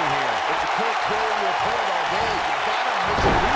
opposition here. But you can't carry your opponent all day. You gotta make a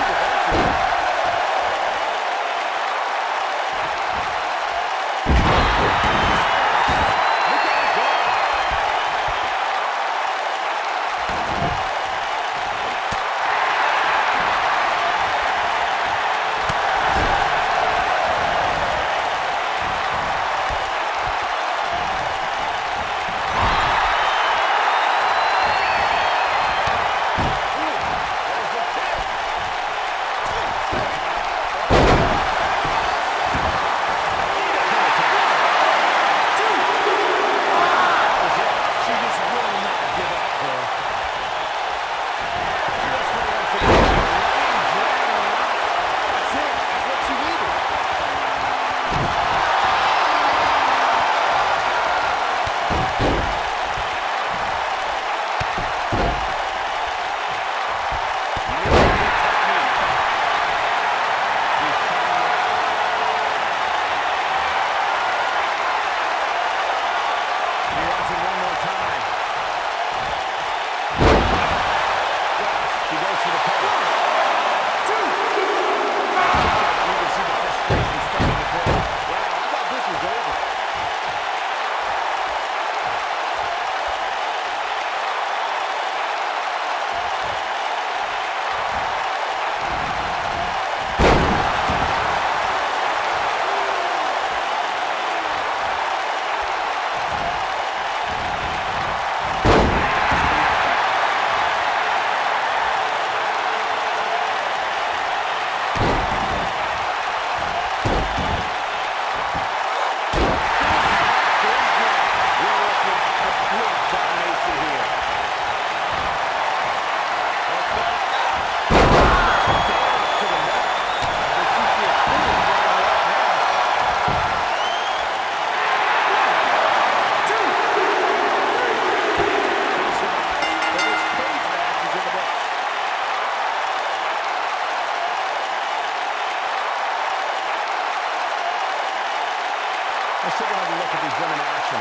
Take another look at these women in action.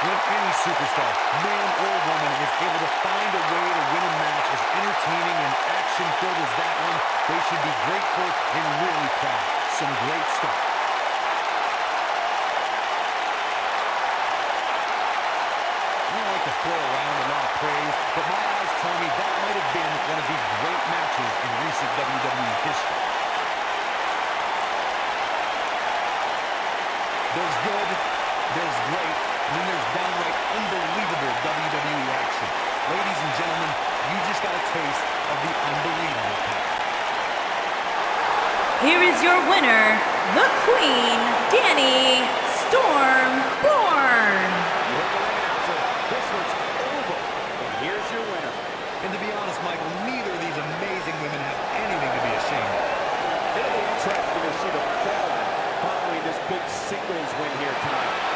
When any superstar, man or woman, is able to find a way to win a match as entertaining and action-filled as that one, they should be grateful and really proud. Some great stuff. There's good, there's great, and then there's downright unbelievable WWE action. Ladies and gentlemen, you just got a taste of the unbelievable. Here is your winner, the Queen, Danny Storm Born. This over, and here's your winner. And to be honest, Michael, neither of these amazing women have anything to be ashamed of. To see the big singles win here tonight.